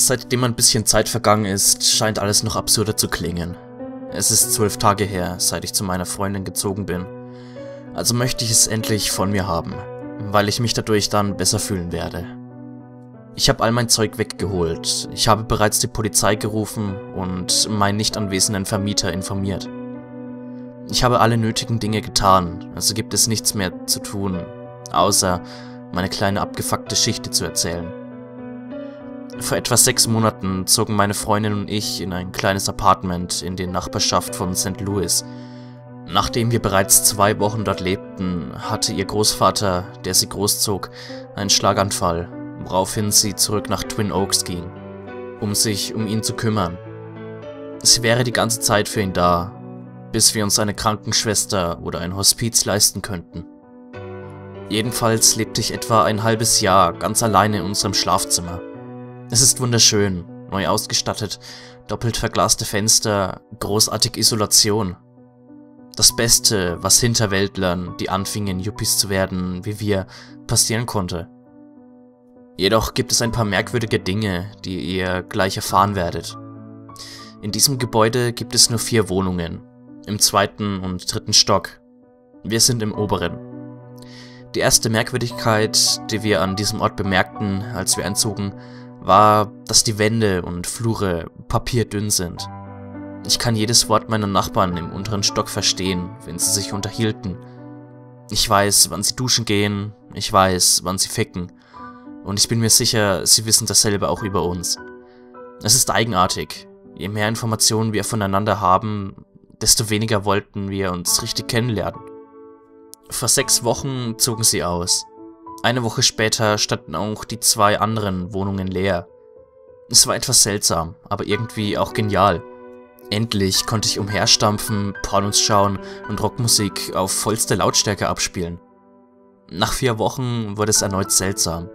Seitdem ein bisschen Zeit vergangen ist, scheint alles noch absurder zu klingen. Es ist zwölf Tage her, seit ich zu meiner Freundin gezogen bin. Also möchte ich es endlich von mir haben, weil ich mich dadurch dann besser fühlen werde. Ich habe all mein Zeug weggeholt, ich habe bereits die Polizei gerufen und meinen nicht anwesenden Vermieter informiert. Ich habe alle nötigen Dinge getan, also gibt es nichts mehr zu tun, außer meine kleine abgefuckte Geschichte zu erzählen. Vor etwa sechs Monaten zogen meine Freundin und ich in ein kleines Apartment in die Nachbarschaft von St. Louis. Nachdem wir bereits zwei Wochen dort lebten, hatte ihr Großvater, der sie großzog, einen Schlaganfall, woraufhin sie zurück nach Twin Oaks ging, um sich um ihn zu kümmern. Sie wäre die ganze Zeit für ihn da, bis wir uns eine Krankenschwester oder ein Hospiz leisten könnten. Jedenfalls lebte ich etwa ein halbes Jahr ganz alleine in unserem Schlafzimmer. Es ist wunderschön, neu ausgestattet, doppelt verglaste Fenster, großartig Isolation. Das Beste, was Hinterwäldlern, die anfingen Yuppies zu werden, wie wir, passieren konnte. Jedoch gibt es ein paar merkwürdige Dinge, die ihr gleich erfahren werdet. In diesem Gebäude gibt es nur vier Wohnungen, im zweiten und dritten Stock. Wir sind im oberen. Die erste Merkwürdigkeit, die wir an diesem Ort bemerkten, als wir einzogen, war, dass die Wände und Flure papierdünn sind. Ich kann jedes Wort meiner Nachbarn im unteren Stock verstehen, wenn sie sich unterhielten. Ich weiß, wann sie duschen gehen, ich weiß, wann sie ficken. Und ich bin mir sicher, sie wissen dasselbe auch über uns. Es ist eigenartig. Je mehr Informationen wir voneinander haben, desto weniger wollten wir uns richtig kennenlernen. Vor sechs Wochen zogen sie aus. Eine Woche später standen auch die zwei anderen Wohnungen leer. Es war etwas seltsam, aber irgendwie auch genial. Endlich konnte ich umherstampfen, Pornos schauen und Rockmusik auf vollste Lautstärke abspielen. Nach vier Wochen wurde es erneut seltsam.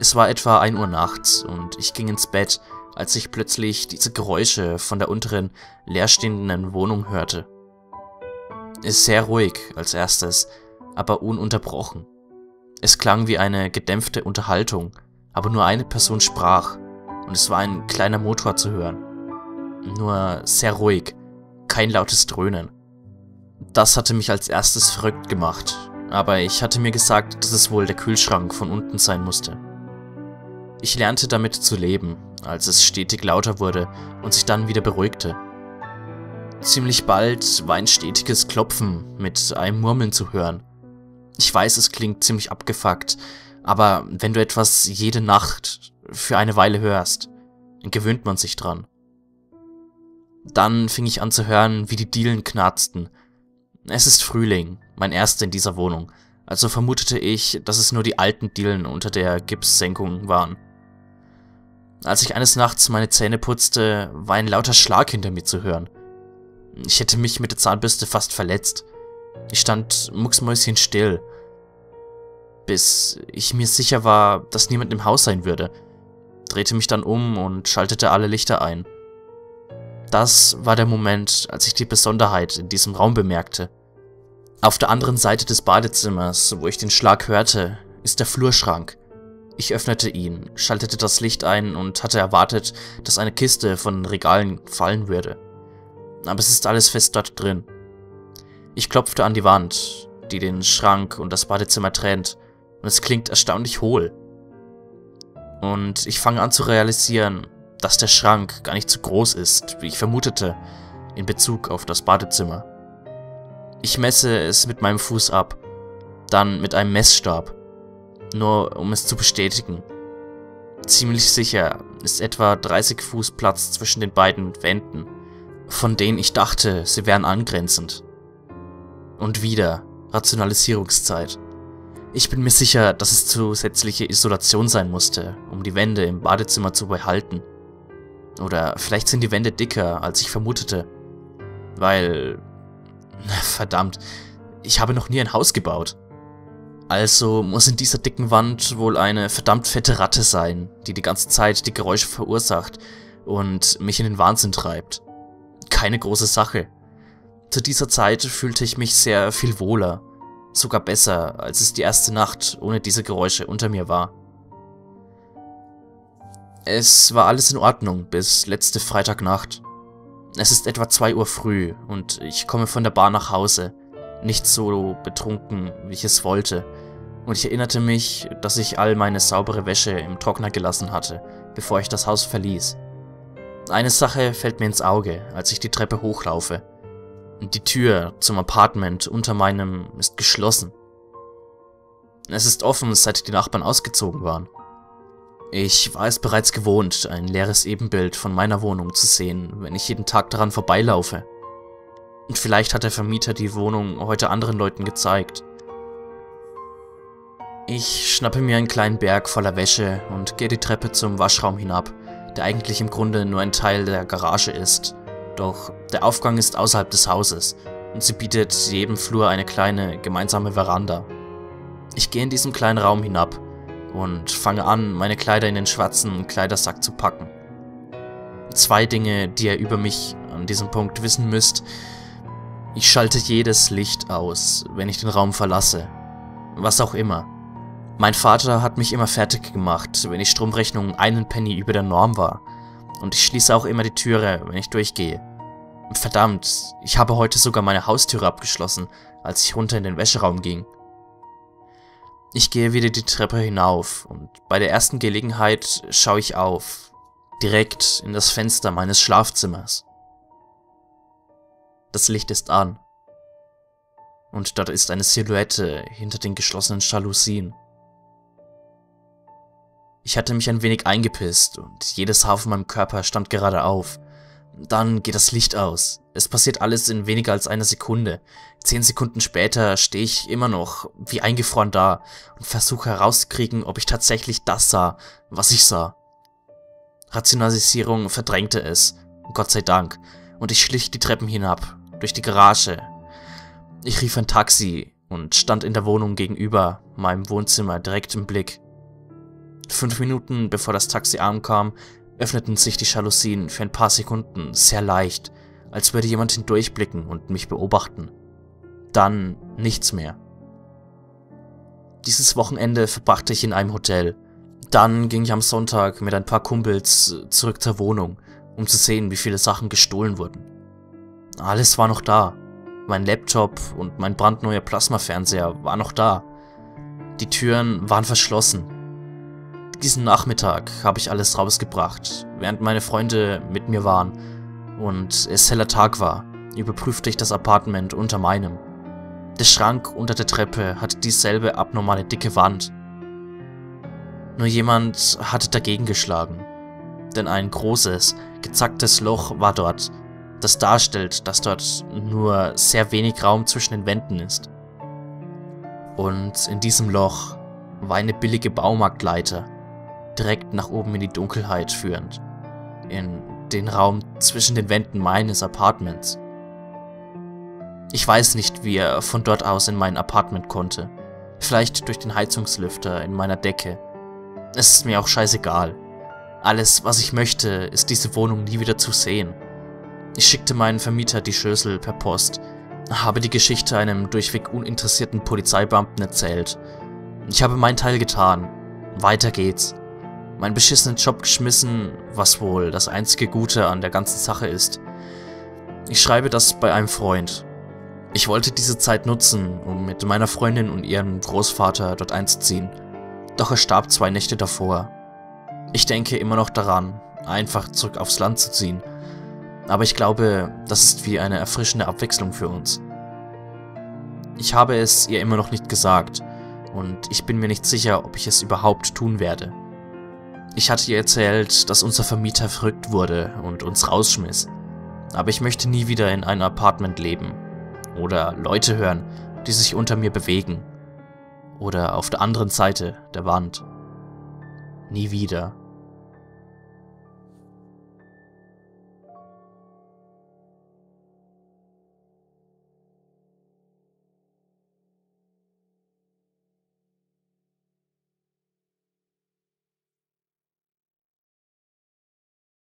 Es war etwa 1 Uhr nachts und ich ging ins Bett, als ich plötzlich diese Geräusche von der unteren, leerstehenden Wohnung hörte. Es ist sehr ruhig als erstes, aber ununterbrochen. Es klang wie eine gedämpfte Unterhaltung, aber nur eine Person sprach und es war ein kleiner Motor zu hören. Nur sehr ruhig, kein lautes Dröhnen. Das hatte mich als erstes verrückt gemacht, aber ich hatte mir gesagt, dass es wohl der Kühlschrank von unten sein musste. Ich lernte damit zu leben, als es stetig lauter wurde und sich dann wieder beruhigte. Ziemlich bald war ein stetiges Klopfen mit einem Murmeln zu hören ich weiß, es klingt ziemlich abgefuckt, aber wenn du etwas jede Nacht für eine Weile hörst, gewöhnt man sich dran. Dann fing ich an zu hören, wie die Dielen knarzten. Es ist Frühling, mein erster in dieser Wohnung, also vermutete ich, dass es nur die alten Dielen unter der Gipssenkung waren. Als ich eines Nachts meine Zähne putzte, war ein lauter Schlag hinter mir zu hören. Ich hätte mich mit der Zahnbürste fast verletzt. Ich stand mucksmäuschenstill, bis ich mir sicher war, dass niemand im Haus sein würde, drehte mich dann um und schaltete alle Lichter ein. Das war der Moment, als ich die Besonderheit in diesem Raum bemerkte. Auf der anderen Seite des Badezimmers, wo ich den Schlag hörte, ist der Flurschrank. Ich öffnete ihn, schaltete das Licht ein und hatte erwartet, dass eine Kiste von Regalen fallen würde. Aber es ist alles fest dort drin. Ich klopfte an die Wand, die den Schrank und das Badezimmer trennt, und es klingt erstaunlich hohl. Und ich fange an zu realisieren, dass der Schrank gar nicht so groß ist, wie ich vermutete, in Bezug auf das Badezimmer. Ich messe es mit meinem Fuß ab, dann mit einem Messstab, nur um es zu bestätigen. Ziemlich sicher ist etwa 30 Fuß Platz zwischen den beiden Wänden, von denen ich dachte, sie wären angrenzend. Und wieder Rationalisierungszeit. Ich bin mir sicher, dass es zusätzliche Isolation sein musste, um die Wände im Badezimmer zu behalten. Oder vielleicht sind die Wände dicker, als ich vermutete. Weil... Verdammt, ich habe noch nie ein Haus gebaut. Also muss in dieser dicken Wand wohl eine verdammt fette Ratte sein, die die ganze Zeit die Geräusche verursacht und mich in den Wahnsinn treibt. Keine große Sache. Zu dieser Zeit fühlte ich mich sehr viel wohler, sogar besser, als es die erste Nacht ohne diese Geräusche unter mir war. Es war alles in Ordnung bis letzte Freitagnacht. Es ist etwa 2 Uhr früh und ich komme von der Bar nach Hause. Nicht so betrunken, wie ich es wollte. Und ich erinnerte mich, dass ich all meine saubere Wäsche im Trockner gelassen hatte, bevor ich das Haus verließ. Eine Sache fällt mir ins Auge, als ich die Treppe hochlaufe. Die Tür zum Apartment unter meinem ist geschlossen. Es ist offen, seit die Nachbarn ausgezogen waren. Ich war es bereits gewohnt, ein leeres Ebenbild von meiner Wohnung zu sehen, wenn ich jeden Tag daran vorbeilaufe. Und vielleicht hat der Vermieter die Wohnung heute anderen Leuten gezeigt. Ich schnappe mir einen kleinen Berg voller Wäsche und gehe die Treppe zum Waschraum hinab, der eigentlich im Grunde nur ein Teil der Garage ist. Doch der Aufgang ist außerhalb des Hauses und sie bietet jedem Flur eine kleine gemeinsame Veranda. Ich gehe in diesen kleinen Raum hinab und fange an, meine Kleider in den schwarzen Kleidersack zu packen. Zwei Dinge, die ihr über mich an diesem Punkt wissen müsst. Ich schalte jedes Licht aus, wenn ich den Raum verlasse. Was auch immer. Mein Vater hat mich immer fertig gemacht, wenn die Stromrechnung einen Penny über der Norm war. Und ich schließe auch immer die Türe, wenn ich durchgehe. Verdammt, ich habe heute sogar meine Haustüre abgeschlossen, als ich runter in den Wäscheraum ging. Ich gehe wieder die Treppe hinauf und bei der ersten Gelegenheit schaue ich auf, direkt in das Fenster meines Schlafzimmers. Das Licht ist an und dort ist eine Silhouette hinter den geschlossenen Jalousien. Ich hatte mich ein wenig eingepisst und jedes Haar auf meinem Körper stand gerade auf. Dann geht das Licht aus. Es passiert alles in weniger als einer Sekunde. Zehn Sekunden später stehe ich immer noch wie eingefroren da und versuche herauszukriegen, ob ich tatsächlich das sah, was ich sah. Rationalisierung verdrängte es, Gott sei Dank, und ich schlich die Treppen hinab, durch die Garage. Ich rief ein Taxi und stand in der Wohnung gegenüber meinem Wohnzimmer direkt im Blick. Fünf Minuten bevor das Taxi ankam, öffneten sich die Jalousien für ein paar Sekunden sehr leicht, als würde jemand hindurchblicken und mich beobachten. Dann nichts mehr. Dieses Wochenende verbrachte ich in einem Hotel. Dann ging ich am Sonntag mit ein paar Kumpels zurück zur Wohnung, um zu sehen, wie viele Sachen gestohlen wurden. Alles war noch da. Mein Laptop und mein brandneuer Plasmafernseher war noch da. Die Türen waren verschlossen diesen Nachmittag habe ich alles rausgebracht, während meine Freunde mit mir waren und es heller Tag war, überprüfte ich das Apartment unter meinem. Der Schrank unter der Treppe hatte dieselbe abnormale dicke Wand. Nur jemand hatte dagegen geschlagen, denn ein großes, gezacktes Loch war dort, das darstellt, dass dort nur sehr wenig Raum zwischen den Wänden ist. Und in diesem Loch war eine billige Baumarktleiter, direkt nach oben in die Dunkelheit führend. In den Raum zwischen den Wänden meines Apartments. Ich weiß nicht, wie er von dort aus in mein Apartment konnte. Vielleicht durch den Heizungslüfter in meiner Decke. Es ist mir auch scheißegal. Alles, was ich möchte, ist diese Wohnung nie wieder zu sehen. Ich schickte meinen Vermieter die Schlüssel per Post, habe die Geschichte einem durchweg uninteressierten Polizeibeamten erzählt. Ich habe meinen Teil getan. Weiter geht's meinen beschissenen Job geschmissen, was wohl das einzige Gute an der ganzen Sache ist. Ich schreibe das bei einem Freund. Ich wollte diese Zeit nutzen, um mit meiner Freundin und ihrem Großvater dort einzuziehen. Doch er starb zwei Nächte davor. Ich denke immer noch daran, einfach zurück aufs Land zu ziehen. Aber ich glaube, das ist wie eine erfrischende Abwechslung für uns. Ich habe es ihr immer noch nicht gesagt und ich bin mir nicht sicher, ob ich es überhaupt tun werde. Ich hatte ihr erzählt, dass unser Vermieter verrückt wurde und uns rausschmiss. Aber ich möchte nie wieder in einem Apartment leben. Oder Leute hören, die sich unter mir bewegen. Oder auf der anderen Seite der Wand. Nie wieder.